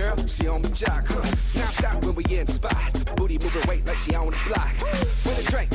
girl, she on the jock. Huh. Now stop when we in the spot. Booty moving weight like she on the block. With a drink.